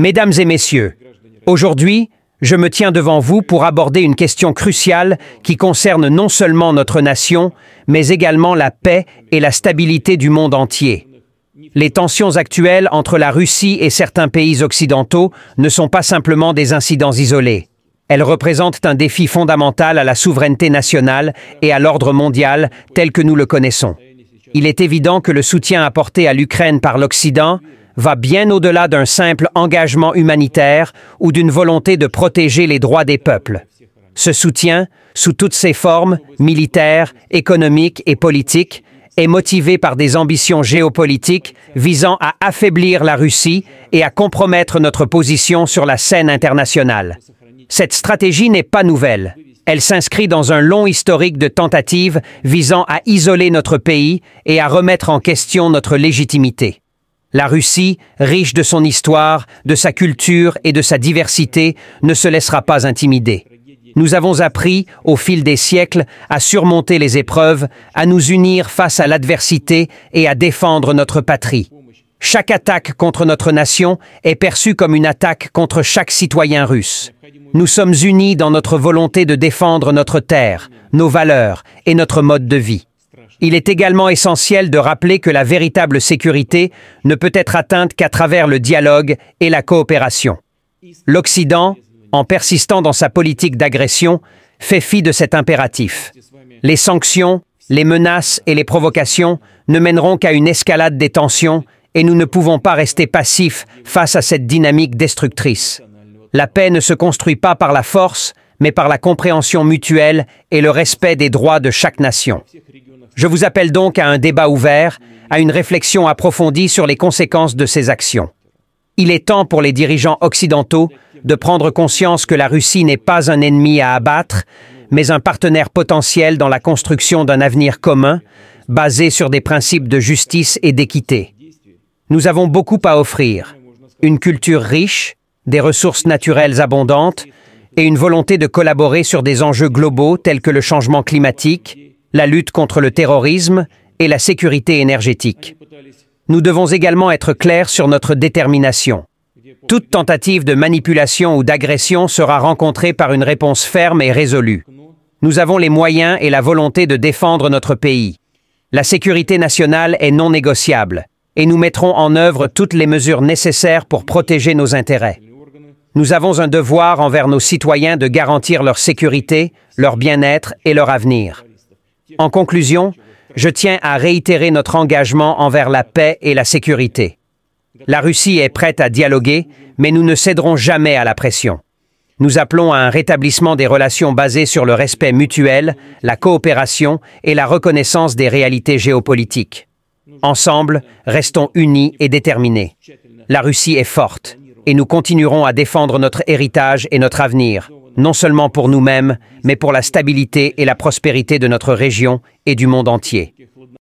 Mesdames et messieurs, aujourd'hui, je me tiens devant vous pour aborder une question cruciale qui concerne non seulement notre nation, mais également la paix et la stabilité du monde entier. Les tensions actuelles entre la Russie et certains pays occidentaux ne sont pas simplement des incidents isolés. Elles représentent un défi fondamental à la souveraineté nationale et à l'ordre mondial tel que nous le connaissons. Il est évident que le soutien apporté à l'Ukraine par l'Occident va bien au-delà d'un simple engagement humanitaire ou d'une volonté de protéger les droits des peuples. Ce soutien, sous toutes ses formes, militaires, économiques et politiques, est motivé par des ambitions géopolitiques visant à affaiblir la Russie et à compromettre notre position sur la scène internationale. Cette stratégie n'est pas nouvelle. Elle s'inscrit dans un long historique de tentatives visant à isoler notre pays et à remettre en question notre légitimité. La Russie, riche de son histoire, de sa culture et de sa diversité, ne se laissera pas intimider. Nous avons appris, au fil des siècles, à surmonter les épreuves, à nous unir face à l'adversité et à défendre notre patrie. Chaque attaque contre notre nation est perçue comme une attaque contre chaque citoyen russe. Nous sommes unis dans notre volonté de défendre notre terre, nos valeurs et notre mode de vie. Il est également essentiel de rappeler que la véritable sécurité ne peut être atteinte qu'à travers le dialogue et la coopération. L'Occident, en persistant dans sa politique d'agression, fait fi de cet impératif. Les sanctions, les menaces et les provocations ne mèneront qu'à une escalade des tensions et nous ne pouvons pas rester passifs face à cette dynamique destructrice. La paix ne se construit pas par la force, mais par la compréhension mutuelle et le respect des droits de chaque nation. Je vous appelle donc à un débat ouvert, à une réflexion approfondie sur les conséquences de ces actions. Il est temps pour les dirigeants occidentaux de prendre conscience que la Russie n'est pas un ennemi à abattre, mais un partenaire potentiel dans la construction d'un avenir commun, basé sur des principes de justice et d'équité. Nous avons beaucoup à offrir, une culture riche, des ressources naturelles abondantes et une volonté de collaborer sur des enjeux globaux tels que le changement climatique, la lutte contre le terrorisme et la sécurité énergétique. Nous devons également être clairs sur notre détermination. Toute tentative de manipulation ou d'agression sera rencontrée par une réponse ferme et résolue. Nous avons les moyens et la volonté de défendre notre pays. La sécurité nationale est non négociable et nous mettrons en œuvre toutes les mesures nécessaires pour protéger nos intérêts. Nous avons un devoir envers nos citoyens de garantir leur sécurité, leur bien-être et leur avenir. En conclusion, je tiens à réitérer notre engagement envers la paix et la sécurité. La Russie est prête à dialoguer, mais nous ne céderons jamais à la pression. Nous appelons à un rétablissement des relations basées sur le respect mutuel, la coopération et la reconnaissance des réalités géopolitiques. Ensemble, restons unis et déterminés. La Russie est forte et nous continuerons à défendre notre héritage et notre avenir non seulement pour nous-mêmes, mais pour la stabilité et la prospérité de notre région et du monde entier.